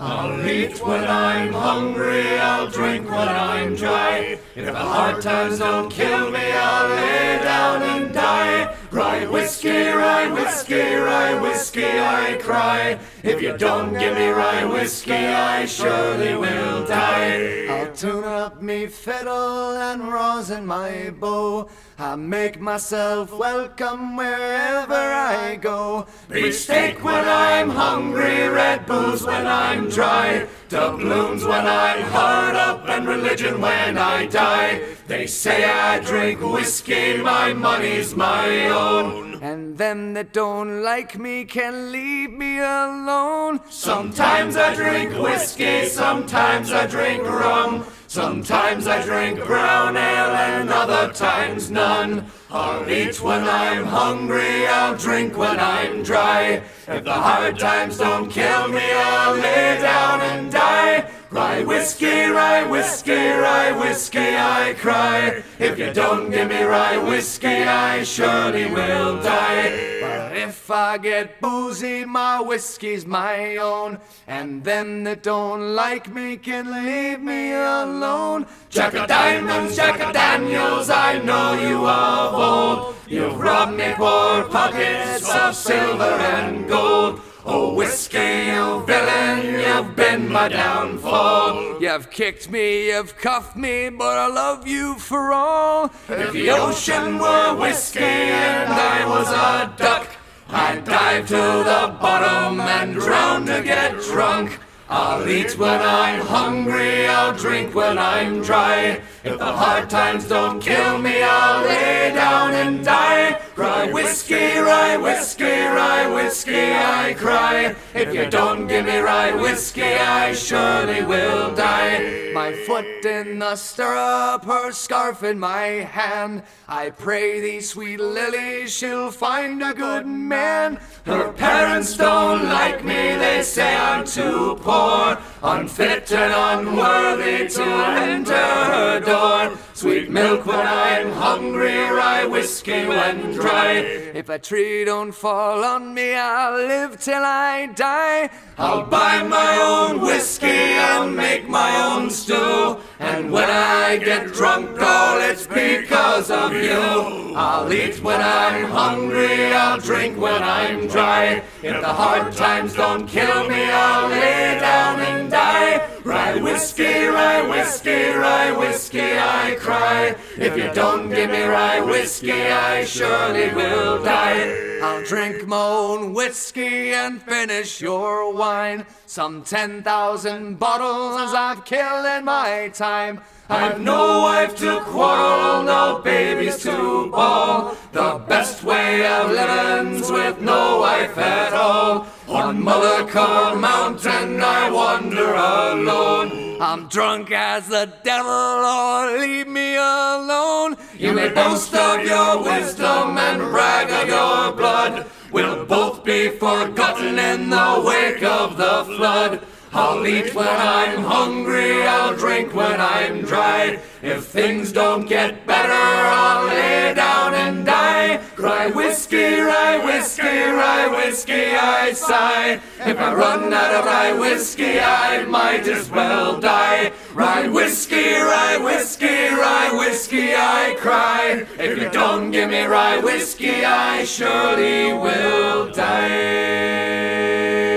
I'll eat when I'm hungry, I'll drink when I'm dry. And if the hard times don't kill me, I'll lay down and die. Rye whiskey, rye whiskey, rye whiskey, I cry. If you don't give me rye whiskey, I surely will die. I'll tune up me fiddle and rosin my bow. I make myself welcome wherever I go. Beef steak when I'm hungry, red Bulls when I'm dry, doubloons when I'm hard up, and religion when I die. They say I drink whiskey, my money's my own. And them that don't like me can leave me alone. Sometimes I drink whiskey, sometimes I drink rum. Sometimes I drink brown ale and other times none. I'll eat when I'm hungry, I'll drink when I'm dry. If the hard times don't kill me, I'll lay down and die. Rye whiskey, rye whiskey, rye whiskey, I cry. If you don't give me rye whiskey, I surely will die. If I get boozy, my whiskey's my own. And them that don't like me can leave me alone. Jack of diamonds, Jack of Daniels, I know you of old. You've robbed me poor pockets of silver and gold. Oh, whiskey, you villain, you've been my downfall. You've kicked me, you've cuffed me, but I love you for all. If the ocean were whiskey and I was a duck, I'd dive to the bottom and drown to get drunk. I'll eat when I'm hungry, I'll drink when I'm dry. If the hard times don't kill me, I'll lay down and die. Rye whiskey, rye whiskey, whiskey, I cry. If you don't give me rye whiskey, I surely will die. My foot in the stirrup, her scarf in my hand. I pray thee, sweet Lily, she'll find a good man. Her parents don't like me, they say I'm too poor, unfit and unworthy to enter her door. Sweet milk when rye when dry. If a tree don't fall on me, I'll live till I die. I'll buy my own whiskey, I'll make my own stew. And when I get drunk, all it's because of you. I'll eat when I'm hungry, I'll drink when I'm dry. If the hard times don't kill me, I'll lay down and die. Rye whiskey, rye whiskey, rye whiskey, cry. If you don't give me rye whiskey, I surely will die. I'll drink my own whiskey and finish your wine. Some 10,000 bottles I've killed in my time. I've no wife to quarrel, no babies to bawl. The best way of living's with no wife at all. On Mullacar Mountain I wander alone. I'm drunk as the devil, or leave me. You may boast of your wisdom and brag of your blood. We'll both be forgotten in the wake of the flood. I'll eat when I'm hungry, I'll drink when I'm dry. If things don't get better, I'll lay down and die. Rye whiskey, rye whiskey, rye whiskey, I sigh. If I run out of rye whiskey, I might as well die. Rye whiskey, rye whiskey, rye whiskey, I cry. If you don't give me rye whiskey, I surely will die.